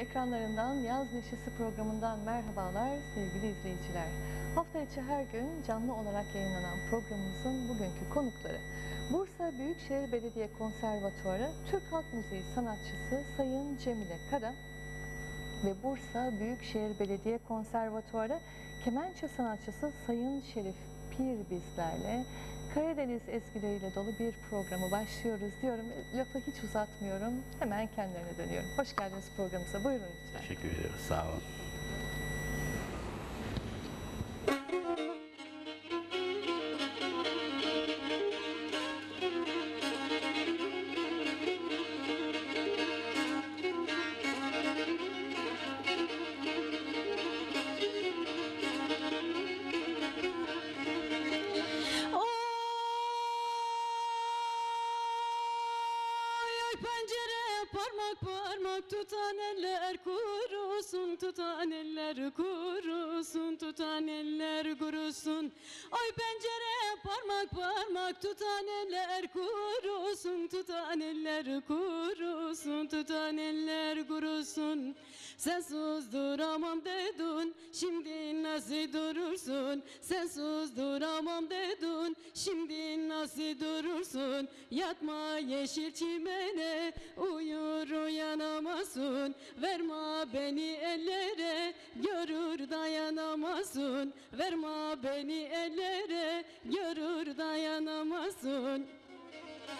ekranlarından Yaz Neşesi programından merhabalar sevgili izleyiciler. Hafta içi her gün canlı olarak yayınlanan programımızın bugünkü konukları Bursa Büyükşehir Belediye Konservatuarı Türk Halk Müziği sanatçısı Sayın Cemile Kara ve Bursa Büyükşehir Belediye Konservatuarı kemençe sanatçısı Sayın Şerif Pir bizlerle Karadeniz ezgileriyle dolu bir programı başlıyoruz diyorum. Lafı hiç uzatmıyorum. Hemen kendilerine dönüyorum. Hoş geldiniz programımıza. Buyurun lütfen. Teşekkür ediyoruz. Sağ olun. Tutan eller kurusun tutan eller kurusun tutan eller kurusun. Sen duramam dedin şimdi nasıl durursun? Sen duramam dedin şimdi nasıl durursun? Yatma yeşil çimene uyur uyanamazsın. Verme beni ellere görür dayanamazsın. Verme beni ellere görür dayanamazsın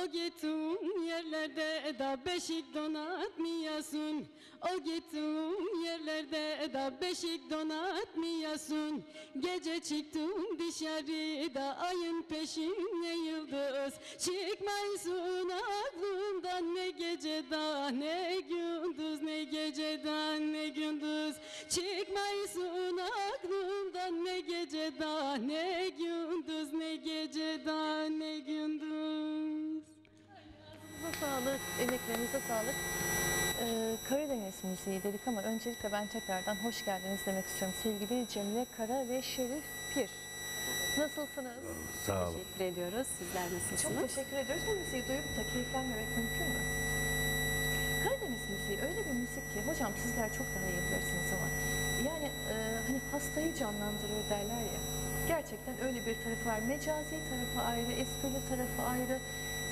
o gittiğin yerlerde da beşik donatmayasın O gittiğin yerlerde da beşik donatmayasın Gece çıktım dışarıda ayın peşine yıldız Çıkmayısın aklımdan ne geceden ne gündüz Ne geceden ne gündüz Çıkmayısın aklımdan ne geceden ne gündüz Ne geceden ne gündüz sağlık, emeklerinize sağlık. Ee, Karadeniz müziği dedik ama öncelikle ben tekrardan hoş geldiniz demek istiyorum. Sevgili Cemile Kara ve Şerif Pir. Nasılsınız? Sağ olun. Teşekkür ediyoruz. Sizler nasılsınız? Çok teşekkür ediyoruz. Bu müziği duyup da keyiflenmemek mümkün mü? Karadeniz müziği öyle bir müzik ki, hocam sizler çok daha iyi bilirsiniz ama yani e, hani hastayı canlandırır derler ya. Gerçekten öyle bir tarafı var. Mecazi tarafı ayrı, esprili tarafı ayrı.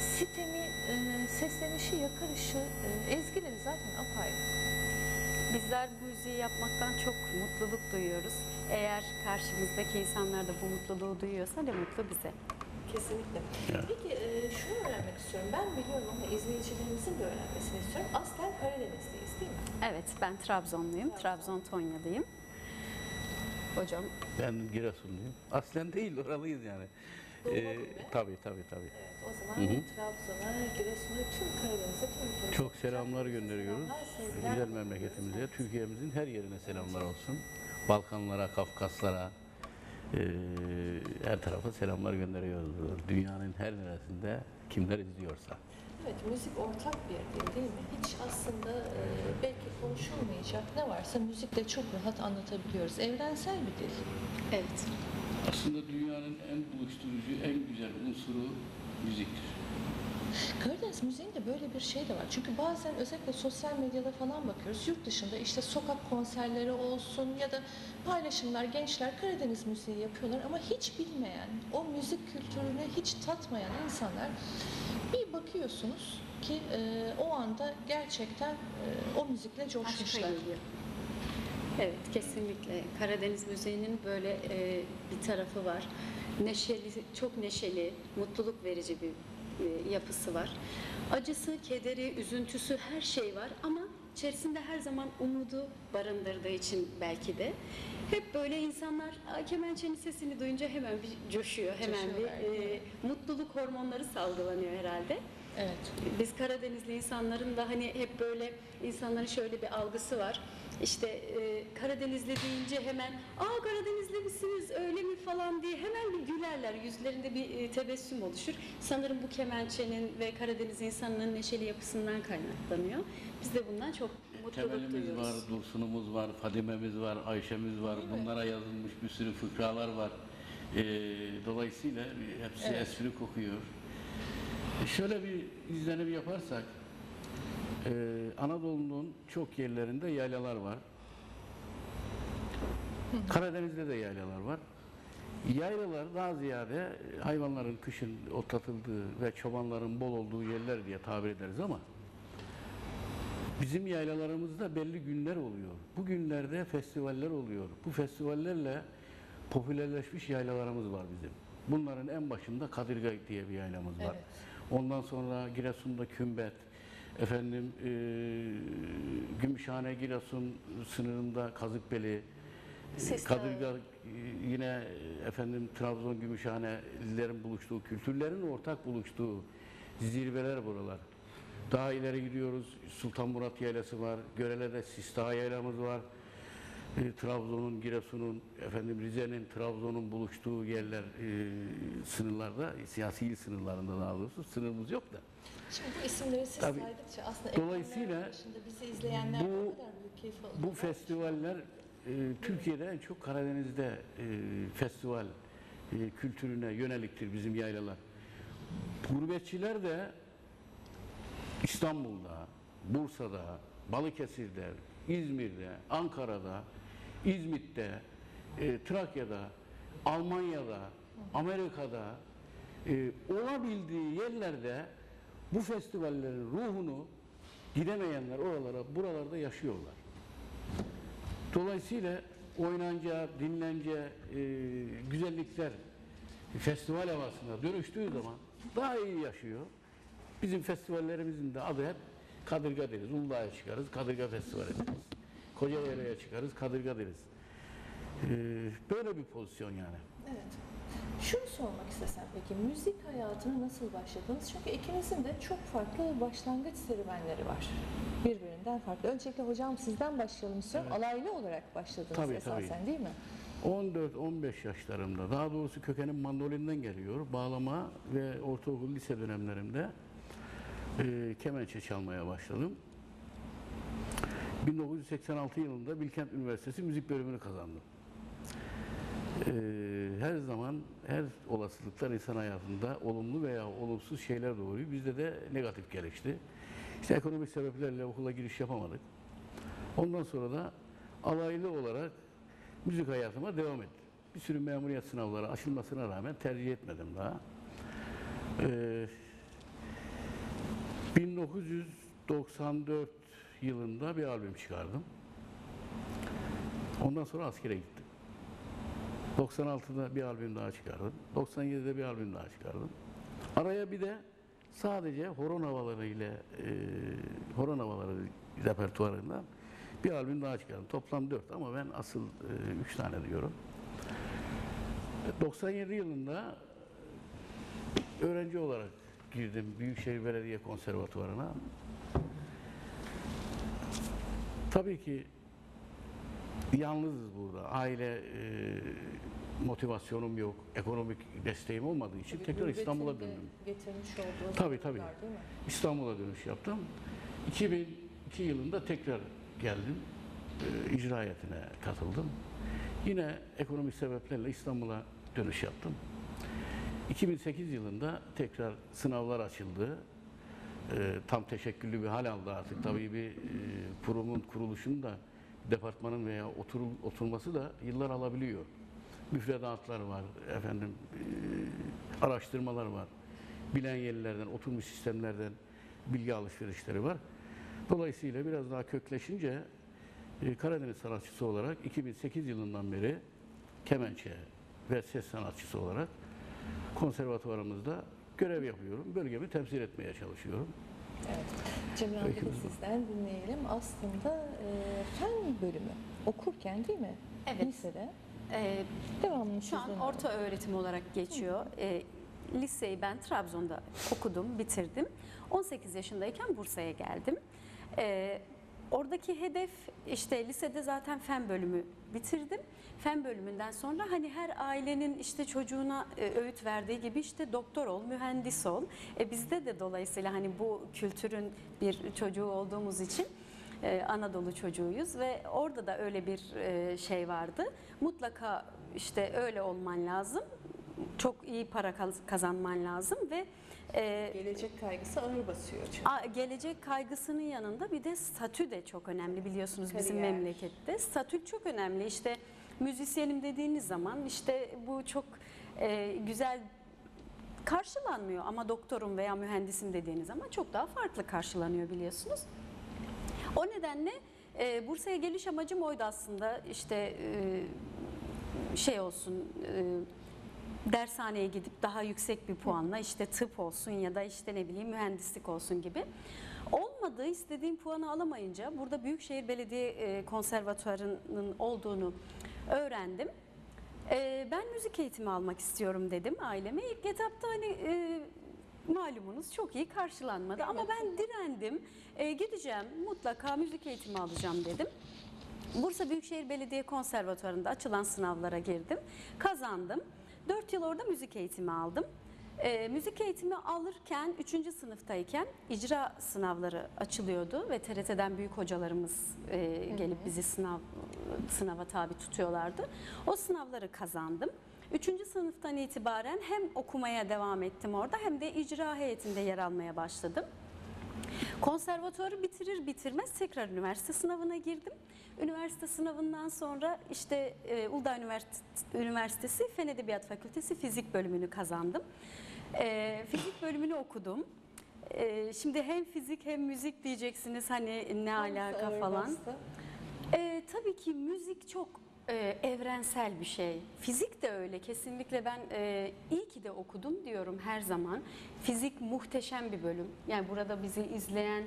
Sitemi, e, seslenişi, yakarışı, e, ezgileri zaten apayrı. Bizler bu müziği yapmaktan çok mutluluk duyuyoruz. Eğer karşımızdaki insanlar da bu mutluluğu duyuyorsa ne mutlu bize. Kesinlikle. Evet. Peki e, şunu öğrenmek istiyorum. Ben biliyorum ama izleyicilerimizin de öğrenmesini istiyorum. Aslen Karadeniz'deyiz değil mi? Evet, ben Trabzonluyum. Trabzon Tonya'lıyım. Hocam Ben Giresunluyum. Aslen değil, oralıyız yani. Ee, tabii tabii tabii. Evet, o zaman Hı hı. Trabzon'a, Giresun'a, tüm Karadeniz'e, tüm ülkemize Çok selamlar gönderiyoruz. selamlar, Güzel memleketimize, Türkiye'mizin her yerine selamlar olsun. Balkanlara, Kafkaslara, ee, her tarafa selamlar gönderiyoruz. Dünyanın her neresinde kimler izliyorsa. Evet, müzik ortak bir dil değil mi? Hiç aslında e, belki konuşulmayacak ne varsa müzikle çok rahat anlatabiliyoruz. Evrensel bir dil. evet. Aslında dünyanın en buluşturucu, en güzel unsuru müziktir. Karadeniz müziğinde böyle bir şey de var. Çünkü bazen özellikle sosyal medyada falan bakıyoruz. Yurt dışında işte sokak konserleri olsun ya da paylaşımlar, gençler Karadeniz müziği yapıyorlar ama hiç bilmeyen, o müzik kültürünü hiç tatmayan insanlar bir bakıyorsunuz ki e, o anda gerçekten e, o müzikle Aşka coşmuşlar. Evet, kesinlikle. Karadeniz müziğinin böyle e, bir tarafı var. Neşeli, çok neşeli, mutluluk verici bir e, yapısı var. Acısı, kederi, üzüntüsü her şey var ama içerisinde her zaman umudu barındırdığı için belki de hep böyle insanlar "Aa, kemençenin sesini duyunca hemen bir coşuyor, hemen bir Coşuyorlar, mi? e, mutluluk hormonları salgılanıyor herhalde. Evet. Biz Karadenizli insanların da hani hep böyle insanların şöyle bir algısı var. İşte e, Karadenizli deyince hemen aa Karadenizli misiniz öyle mi falan diye hemen bir gülerler. Yüzlerinde bir e, tebessüm oluşur. Sanırım bu kemençenin ve Karadeniz insanının neşeli yapısından kaynaklanıyor. Biz de bundan çok mutluluk Temelimiz duyuyoruz. var, Dursun'umuz var, Fadime'miz var, Ayşe'miz var. Bunlara yazılmış bir sürü fıkralar var. Ee, dolayısıyla hepsi Evet. espri kokuyor. E, Şöyle bir izlenim yaparsak, e, Anadolu'nun çok yerlerinde yaylalar var. Karadeniz'de de yaylalar var. Yaylalar daha ziyade hayvanların kışın otlatıldığı ve çobanların bol olduğu yerler diye tabir ederiz ama Bizim yaylalarımızda belli günler oluyor. Bu günlerde festivaller oluyor. Bu festivallerle popülerleşmiş yaylalarımız var bizim. Bunların en başında Kadırga diye bir yaylamız var. Evet. Ondan sonra Giresun'da Kümbet, efendim e, Gümüşhane Giresun sınırında Kazıkbeli, Sesli Kadırga e, yine e, efendim Trabzon Gümüşhanelilerin buluştuğu, kültürlerin ortak buluştuğu zirveler buralar. Daha ileri gidiyoruz. Sultan Murat Yaylası var. Görele'de Sistağ Yaylamız var. E, Trabzon'un, Giresun'un, efendim Rize'nin, Trabzon'un buluştuğu yerler e, sınırlarda, siyasi il sınırlarında daha doğrusu sınırımız yok da. Şimdi bu isimleri siz Tabii. saydıkça aslında Dolayısıyla bizi izleyenler bu- kadar büyük keyif alıyorlar. Bu festivaller e, Türkiye'de en çok Karadeniz'de e, festival e, kültürüne yöneliktir bizim yaylalar. Gurbetçiler de İstanbul'da, Bursa'da, Balıkesir'de, İzmir'de, Ankara'da, İzmit'te, e, Trakya'da, Almanya'da, Amerika'da e, olabildiği yerlerde bu festivallerin ruhunu gidemeyenler oralara, buralarda yaşıyorlar. Dolayısıyla oynanca, dinlence, e, güzellikler festival havasına dönüştüğü zaman daha iyi yaşıyor. Bizim festivallerimizin de adı hep Kadırga deriz. Uludağ'a çıkarız, Kadırga Festivali deriz. Kocaeli'ye çıkarız, Kadırga deriz. E, böyle bir pozisyon yani. Evet. Şunu sormak istesem peki, müzik hayatına nasıl başladınız? Çünkü ikinizin de çok farklı başlangıç serüvenleri var. Birbirinden farklı. Öncelikle hocam sizden başlayalım istiyorum. Alaylı olarak başladınız Tabii, esasen tabii. değil mi? 14-15 yaşlarımda, daha doğrusu kökenim mandolinden geliyor. Bağlama ve ortaokul, lise dönemlerimde e, kemençe çalmaya başladım. 1986 yılında Bilkent Üniversitesi müzik bölümünü kazandım. E, her zaman, her olasılıklar insan hayatında olumlu veya olumsuz şeyler doğuruyor. Bizde de negatif gelişti. İşte ekonomik sebeplerle okula giriş yapamadık. Ondan sonra da alaylı olarak müzik hayatıma devam ettim. Bir sürü memuriyet sınavları açılmasına rağmen tercih etmedim daha. Ee, 1994 yılında bir albüm çıkardım. Ondan sonra askere gittim. 96'da bir albüm daha çıkardım. 97'de bir albüm daha çıkardım. Araya bir de sadece horon havaları ile e, horon havaları repertuarından bir albüm daha çıkardım. Toplam 4 ama ben asıl 3 tane diyorum. 97 yılında öğrenci olarak girdim Büyükşehir Belediye Konservatuvarı'na. Tabii ki yalnızız burada. Aile e, motivasyonum yok, ekonomik desteğim olmadığı için Tabii tekrar İstanbul'a döndüm. Getirmiş olduğu Tabii, tabii. değil mi? İstanbul'a dönüş yaptım. 2002 yılında tekrar geldim. Ee, icra katıldım. Yine ekonomik sebeplerle İstanbul'a dönüş yaptım. 2008 yılında tekrar sınavlar açıldı. Ee, tam teşekküllü bir hal aldı artık. Tabii bir e, kurumun kuruluşunda departmanın veya oturul, oturması da yıllar alabiliyor. Müfredatlar var, efendim e, araştırmalar var. Bilen yerlerden, oturmuş sistemlerden bilgi alışverişleri var. Dolayısıyla biraz daha kökleşince e, Karadeniz sanatçısı olarak 2008 yılından beri kemençe ve ses sanatçısı olarak konservatuvarımızda görev yapıyorum. Bölgemi temsil etmeye çalışıyorum. Evet. Öykümüz bu. sizden dinleyelim. Aslında e, fen bölümü okurken değil mi? Evet. Lisede. Ee, Devamlı Şu an orta öğretim olarak geçiyor. Ee, liseyi ben Trabzon'da okudum, bitirdim. 18 yaşındayken Bursa'ya geldim. Ee, oradaki hedef işte lisede zaten fen bölümü bitirdim. Fen bölümünden sonra hani her ailenin işte çocuğuna e, öğüt verdiği gibi işte doktor ol, mühendis ol. E, bizde de dolayısıyla hani bu kültürün bir çocuğu olduğumuz için ee, Anadolu çocuğuyuz ve orada da öyle bir e, şey vardı. Mutlaka işte öyle olman lazım. Çok iyi para kaz- kazanman lazım ve e, Gelecek kaygısı ağır basıyor çünkü. a- gelecek kaygısının yanında bir de statü de çok önemli biliyorsunuz bizim Kariyer. memlekette. Statü çok önemli. İşte müzisyenim dediğiniz zaman işte bu çok e, güzel karşılanmıyor ama doktorum veya mühendisim dediğiniz zaman çok daha farklı karşılanıyor biliyorsunuz. O nedenle e, Bursa'ya geliş amacım oydu aslında işte e, şey olsun e, dershaneye gidip daha yüksek bir puanla işte tıp olsun ya da işte ne bileyim mühendislik olsun gibi. Olmadı istediğim puanı alamayınca burada Büyükşehir Belediye e, Konservatuarı'nın olduğunu öğrendim. E, ben müzik eğitimi almak istiyorum dedim aileme. İlk etapta hani e, malumunuz çok iyi karşılanmadı ama ben direndim. Gideceğim mutlaka müzik eğitimi alacağım dedim. Bursa Büyükşehir Belediye Konservatuarı'nda açılan sınavlara girdim. Kazandım. 4 yıl orada müzik eğitimi aldım. E, müzik eğitimi alırken 3. sınıftayken icra sınavları açılıyordu ve TRT'den büyük hocalarımız e, gelip bizi sınav sınava tabi tutuyorlardı. O sınavları kazandım. Üçüncü sınıftan itibaren hem okumaya devam ettim orada hem de icra heyetinde yer almaya başladım. Konservatuarı bitirir bitirmez tekrar üniversite sınavına girdim. Üniversite sınavından sonra işte e, Uludağ Üniversitesi, Fen Edebiyat Fakültesi Fizik bölümünü kazandım. E, fizik bölümünü okudum. E, şimdi hem fizik hem müzik diyeceksiniz hani ne Hangisi alaka falan. bastı? Ee, tabii ki müzik çok e, evrensel bir şey. Fizik de öyle. Kesinlikle ben e, iyi ki de okudum diyorum her zaman. Fizik muhteşem bir bölüm. Yani burada bizi izleyen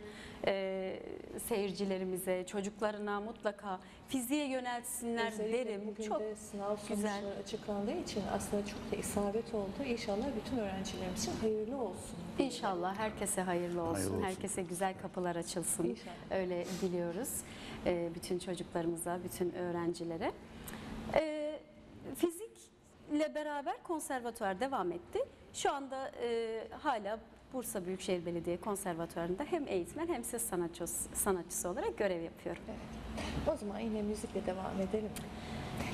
e, seyircilerimize, çocuklarına mutlaka fiziğe yönelsinler Özellikle derim. Bugün Çok de sınav güzel. sonuçları açıklandığı için aslında çok da isabet oldu. İnşallah bütün öğrencilerimiz için hayırlı olsun. İnşallah herkese hayırlı olsun. Hayırlı olsun. Herkese güzel kapılar açılsın. İnşallah. Öyle diliyoruz. Ee, bütün çocuklarımıza, bütün öğrencilere. Ee, fizikle beraber konservatuvar devam etti. Şu anda e, hala Bursa Büyükşehir Belediye Konservatuvarı'nda hem eğitmen hem ses sanatçısı, sanatçısı olarak görev yapıyorum. O zaman yine müzikle devam edelim.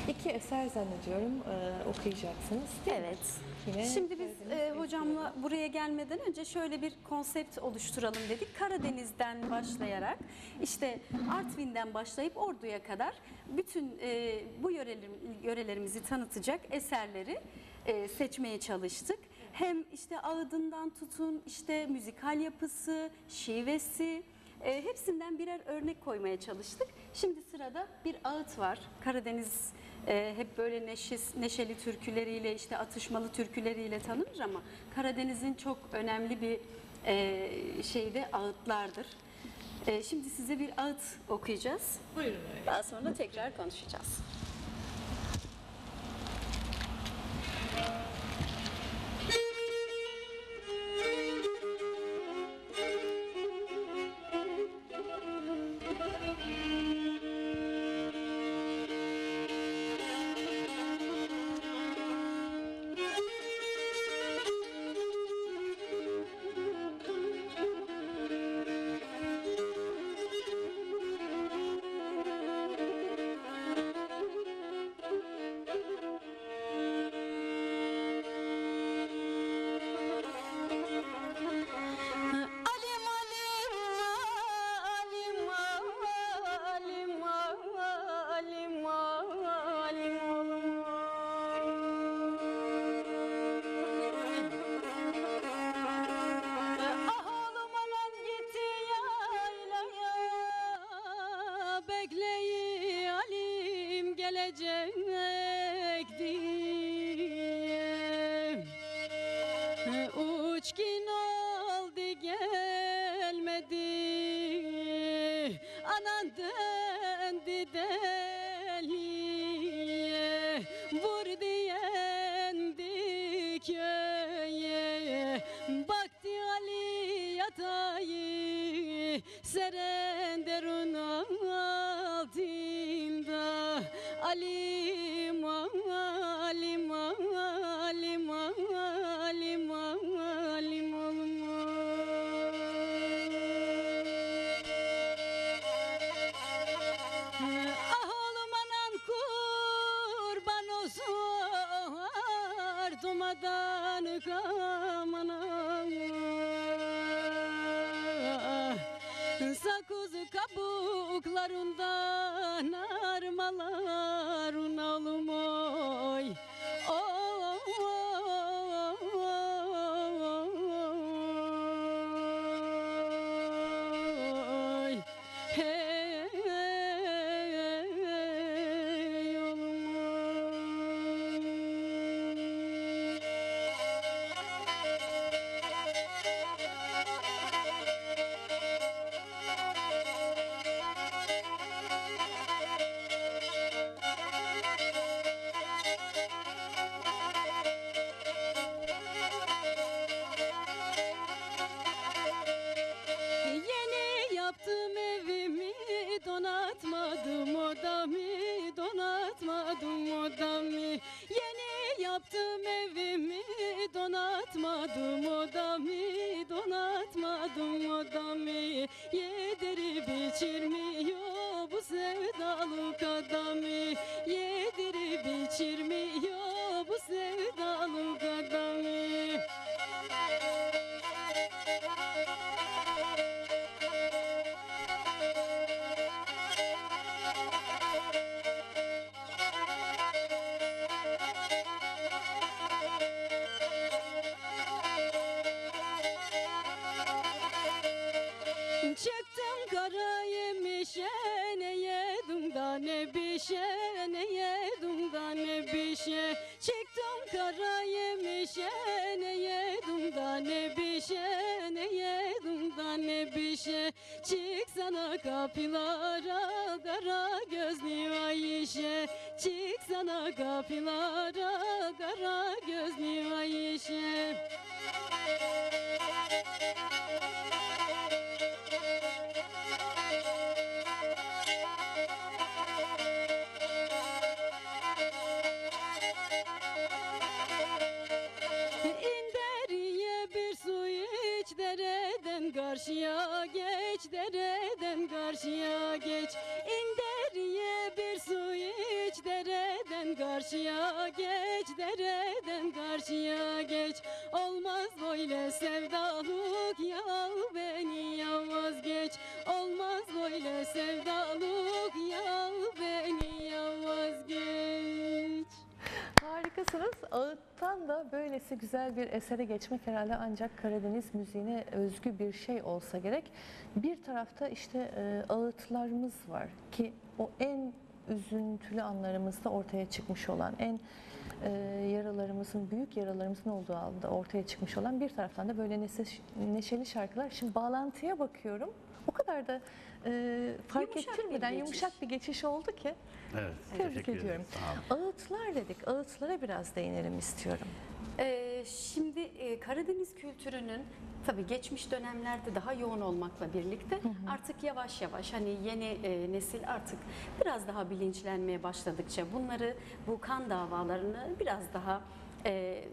İki eser zannediyorum e, okuyacaksınız değil mi? Evet. Yine Şimdi biz e, hocamla buraya gelmeden önce şöyle bir konsept oluşturalım dedik. Karadeniz'den başlayarak işte Artvin'den başlayıp Ordu'ya kadar bütün e, bu yöreler- yörelerimizi tanıtacak eserleri e, seçmeye çalıştık. Hem işte ağıdından tutun işte müzikal yapısı, şivesi e, hepsinden birer örnek koymaya çalıştık. Şimdi sırada bir ağıt var. Karadeniz e, hep böyle neşes, neşeli türküleriyle işte atışmalı türküleriyle tanınır ama Karadeniz'in çok önemli bir e, şeyi de ağıtlardır. E, şimdi size bir ağıt okuyacağız. Buyurun. Daha sonra tekrar konuşacağız. Çıksana kapılara kara gözlü Ayşe. Çıksana kapılara kara gözlü Ayşe karşıya geç dereden karşıya geç Olmaz böyle sevdalık ya beni ya vazgeç Olmaz böyle sevdalık ya beni ya vazgeç Harikasınız. Ağıttan da böylesi güzel bir esere geçmek herhalde ancak Karadeniz müziğine özgü bir şey olsa gerek. Bir tarafta işte e, ağıtlarımız var ki o en üzüntülü anlarımızda ortaya çıkmış olan, en e, yaralarımızın, büyük yaralarımızın olduğu anda ortaya çıkmış olan bir taraftan da böyle neşe- neşeli şarkılar. Şimdi bağlantıya bakıyorum. O kadar da e, fark Yumuşak bir ettirmeden geçiş. yumuşak bir geçiş oldu ki. Evet. Tebrik teşekkür ederim. ediyorum. Olun. Ağıtlar dedik. Ağıtlara biraz değinelim istiyorum. Ee, şimdi e, Karadeniz kültürünün tabii geçmiş dönemlerde daha yoğun olmakla birlikte artık yavaş yavaş hani yeni e, nesil artık biraz daha bilinçlenmeye başladıkça bunları bu kan davalarını biraz daha e,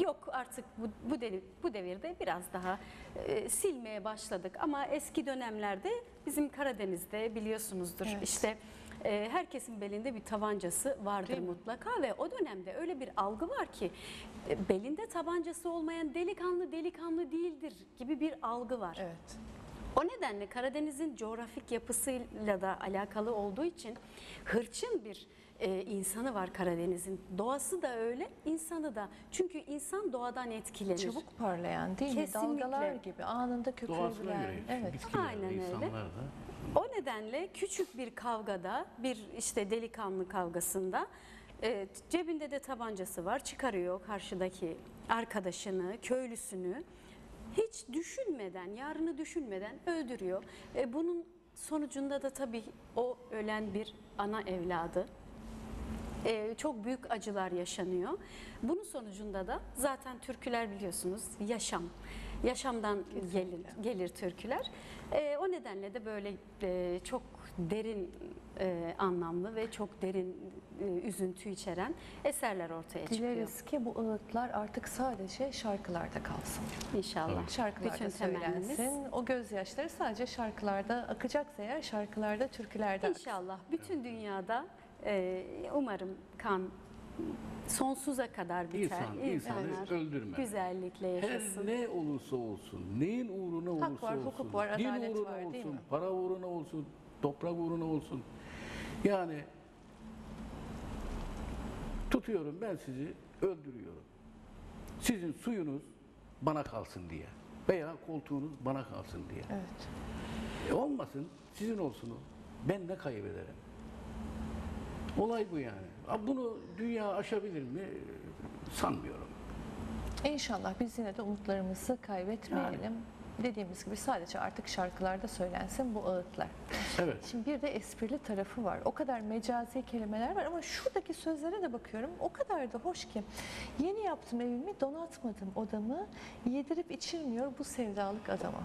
yok artık bu, bu, devir- bu devirde biraz daha e, silmeye başladık ama eski dönemlerde bizim Karadeniz'de biliyorsunuzdur Evet. işte e, herkesin belinde bir tabancası vardır Değil mi? mutlaka ve o dönemde öyle bir algı var ki e, belinde tabancası olmayan delikanlı delikanlı değildir gibi bir algı var. Evet. O nedenle Karadeniz'in coğrafik yapısıyla da alakalı olduğu için hırçın bir e, insanı var Karadeniz'in. Doğası da öyle, insanı da. Çünkü insan doğadan etkilenir. Çabuk parlayan değil mi? Kesinlikle. Dalgalar gibi anında Doğasına köpürülen. göre Evet. bitkiler de, Aynen öyle. insanlar da. O nedenle küçük bir kavgada, bir işte delikanlı kavgasında e, cebinde de tabancası var. Çıkarıyor karşıdaki arkadaşını, köylüsünü. Hiç düşünmeden, yarını düşünmeden öldürüyor. E, bunun sonucunda da tabii o ölen bir ana evladı e, çok büyük acılar yaşanıyor. Bunun sonucunda da zaten türküler biliyorsunuz yaşam. Yaşamdan gelir, gelir türküler. E, o nedenle de böyle e, çok derin e, anlamlı ve çok derin e, üzüntü içeren eserler ortaya çıkıyor. Dileriz ki bu ağıtlar artık sadece şarkılarda kalsın. İnşallah. Şarkılarda Bütün temennimiz. söylensin. O gözyaşları sadece şarkılarda akacaksa eğer şarkılarda, türkülerde aksın. İnşallah bütün dünyada e, umarım kan sonsuza kadar biter. İnsan insanı İnsanlar öldürme. güzellikle Her yaşasın. ne olursa olsun, neyin uğruna olursa var, olsun, hukuk var, din uğruna var, değil olsun, mi? para uğruna olsun, toprak uğruna olsun. Yani tutuyorum ben sizi öldürüyorum. Sizin suyunuz bana kalsın diye veya koltuğunuz bana kalsın diye. Evet. E olmasın, sizin olsun o. Ben ne kaybederim? Olay bu yani. Bunu dünya aşabilir mi? Sanmıyorum. İnşallah biz yine de umutlarımızı kaybetmeyelim. Dediğimiz gibi sadece artık şarkılarda söylensin bu ağıtlar. Evet. Şimdi bir de esprili tarafı var. O kadar mecazi kelimeler var ama şuradaki sözlere de bakıyorum. O kadar da hoş ki. Yeni yaptım evimi, donatmadım odamı. Yedirip içirmiyor bu sevdalık adama.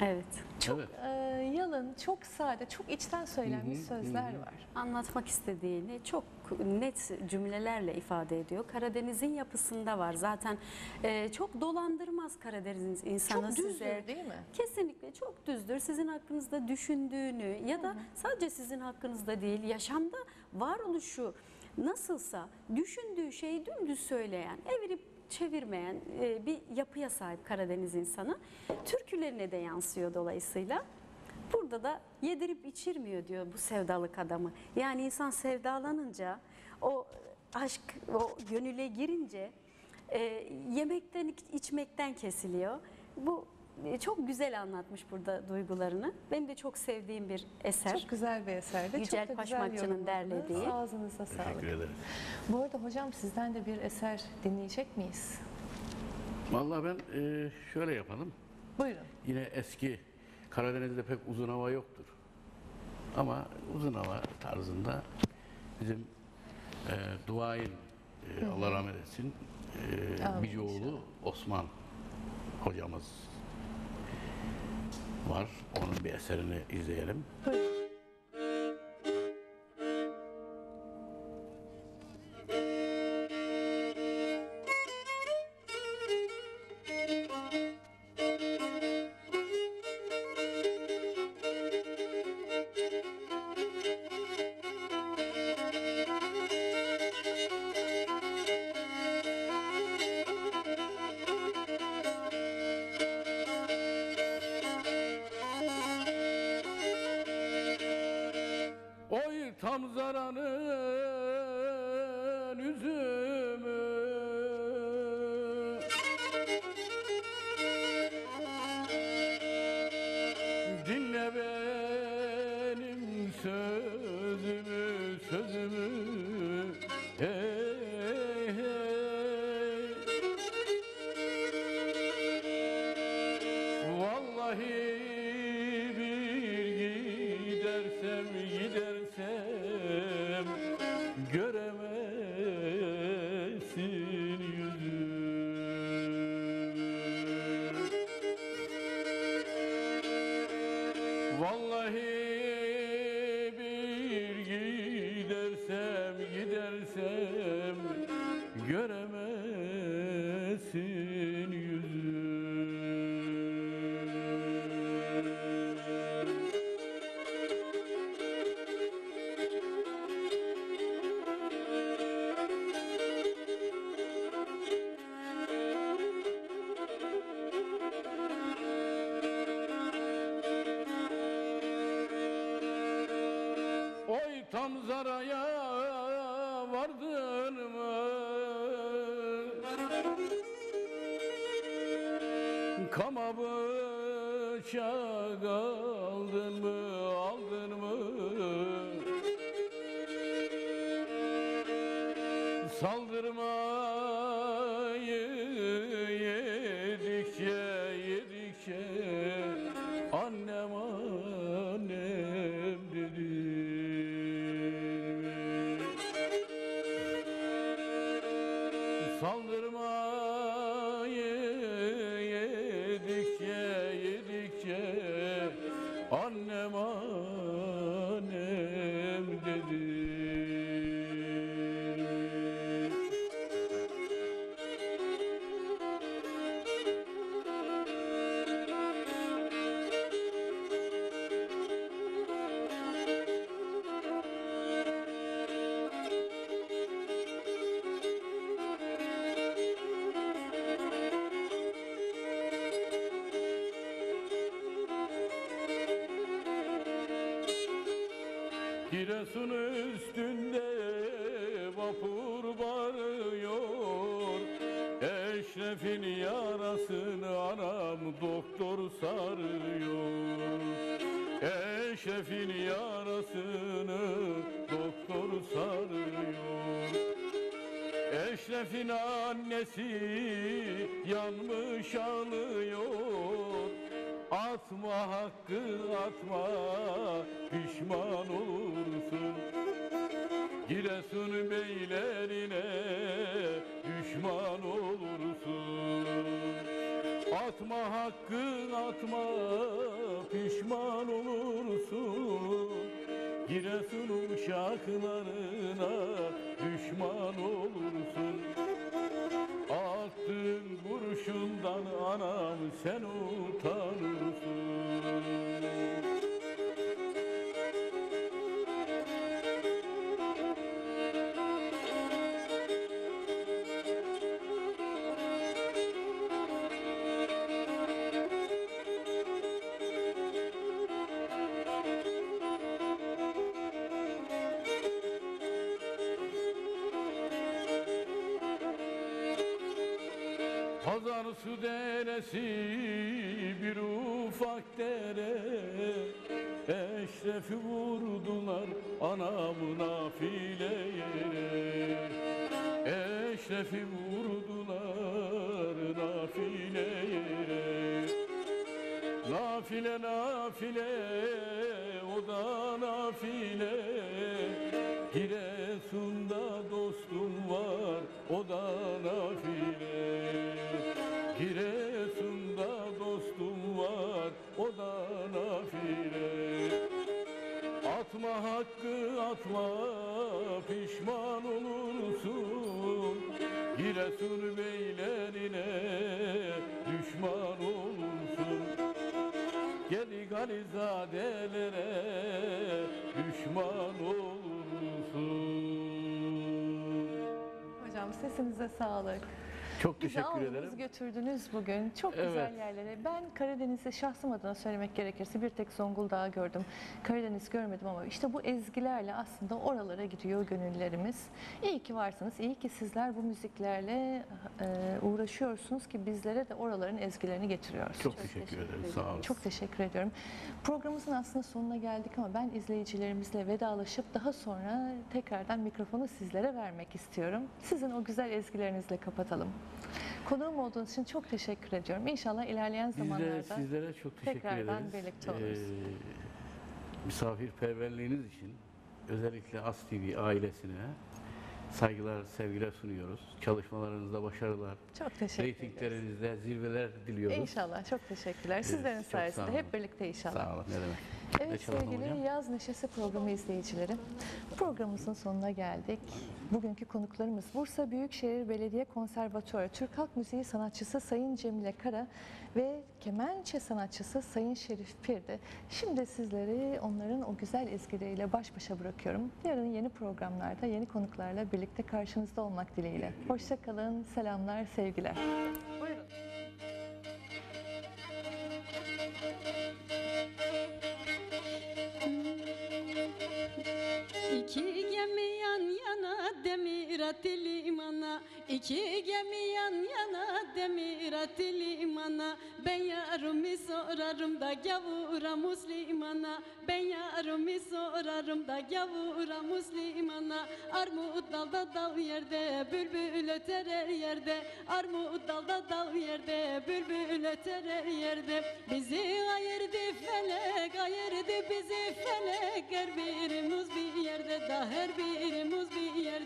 Evet. Çok Evet. e, yalın, çok sade, çok içten söylenmiş Hı hı, sözler var. Anlatmak istediğini çok net cümlelerle ifade ediyor. Karadeniz'in yapısında var. Zaten e, çok dolandırmaz Karadeniz insanı Çok düzdür size. değil mi? Kesinlikle çok düzdür. Sizin hakkınızda düşündüğünü ya da sadece sizin hakkınızda değil, yaşamda varoluşu nasılsa düşündüğü şeyi dümdüz söyleyen, evirip çevirmeyen e, bir yapıya sahip Karadeniz insanı. Türkülerine de yansıyor dolayısıyla. Burada da yedirip içirmiyor diyor bu sevdalık adamı. Yani insan sevdalanınca o aşk o gönüle girince e, yemekten iç- içmekten kesiliyor. Bu çok güzel anlatmış burada duygularını. Benim de çok sevdiğim bir eser. Çok güzel bir eserde. Yücel çok da güzel Paşmakçı'nın derlediği. Ağzınıza sağlık. Teşekkür ederim. Bu arada hocam sizden de bir eser dinleyecek miyiz? Vallahi ben e, şöyle yapalım. Buyurun. Yine eski Karadeniz'de pek uzun hava yoktur. Ama uzun hava tarzında bizim e, duayin e, Allah rahmet etsin e, Bicoğlu Osman hocamız var. Onun bir eserini izleyelim. Buyurun. Kama bıçak Giresun beylerine düşman olursun. Atma hakkı atma pişman olursun. Giresun uşaklarına düşman olursun. Attığın kurşundan anam sen utanırsın Eşrefi vurdular nafile yere Nafile nafile o da nafile. Giresun'da dostum var o da nafile. Giresun'da dostum var o da nafile. Atma hakkı atma pişman Giresun beylerine düşman olursun Geli galizadelere düşman olursun Hocam sesinize sağlık. Çok Bizi teşekkür aldınız, ederim. götürdünüz bugün. Çok güzel Evet. yerlere. Ben Karadeniz'i şahsım adına söylemek gerekirse bir tek Zonguldak'ı gördüm. Karadeniz görmedim ama işte bu ezgilerle aslında oralara gidiyor gönüllerimiz. İyi ki varsınız. İyi ki sizler bu müziklerle e, uğraşıyorsunuz ki bizlere de oraların ezgilerini getiriyorsunuz. Çok teşekkür ederim. Sağ olun. Çok teşekkür ediyorum. Programımızın aslında sonuna geldik ama ben izleyicilerimizle vedalaşıp daha sonra tekrardan mikrofonu sizlere vermek istiyorum. Sizin o güzel ezgilerinizle kapatalım. Konuğum olduğunuz için çok teşekkür ediyorum. İnşallah ilerleyen zamanlarda sizlere çok teşekkür tekrardan ederiz. birlikte oluruz. misafirperverliğiniz için özellikle As TV ailesine saygılar, sevgiler sunuyoruz. Çalışmalarınızda başarılar, çok teşekkür ederiz. reytinglerinizde zirveler diliyoruz. İnşallah çok teşekkürler. Sizlerin çok sağ sayesinde olun. hep birlikte inşallah. Sağ olun. Ne demek. Evet sevgili hocam? Yaz Neşesi programı izleyicileri. Programımızın sonuna geldik. Bugünkü konuklarımız Bursa Büyükşehir Belediye Konservatuarı Türk Halk Müziği sanatçısı Sayın Cemile Kara ve kemençe sanatçısı Sayın Şerif Pirdi. Şimdi sizleri onların o güzel ezgileriyle baş başa bırakıyorum. Yarın yeni programlarda yeni konuklarla birlikte karşınızda olmak dileğiyle. Hoşçakalın, selamlar, sevgiler. Buyurun. Demir atı limana İki gemi yan yana. Demir atı limana Ben yarımı sorarım da gavura Müslümana. Ben yarımı sorarım da gavura Müslümana. Armut dalda dal yerde bülbül öter her yerde. Armut dalda dal yerde bülbül öter her yerde. Bizi ayırdı felek ayırdı bizi felek. Her birimiz bir yerde da her birimiz bir yerde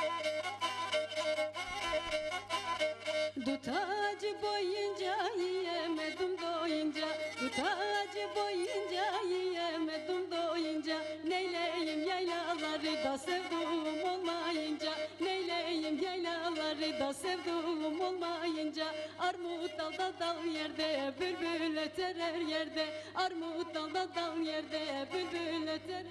ağacı boyunca yiyemedim doyunca. Dut ağacı boyunca yiyemedim doyunca. Neyleyim yaylaları da sevduğum olmayınca. Neyleyim yaylaları da sevduğum olmayınca. Armut dalda dal yerde bülbül öter her yerde. Armut dalda dal yerde bülbül öter